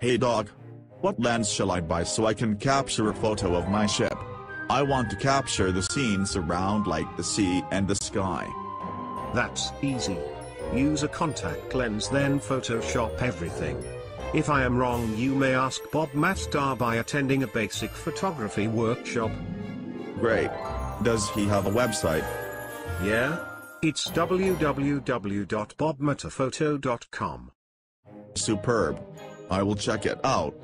Hey dog. What lens shall I buy so I can capture a photo of my ship? I want to capture the scenes around like the sea and the sky. That's easy. Use a contact lens then Photoshop everything. If I am wrong you may ask Bob Mastar by attending a basic photography workshop. Great. Does he have a website? Yeah? It's www.bobmataphoto.com. Superb. I will check it out.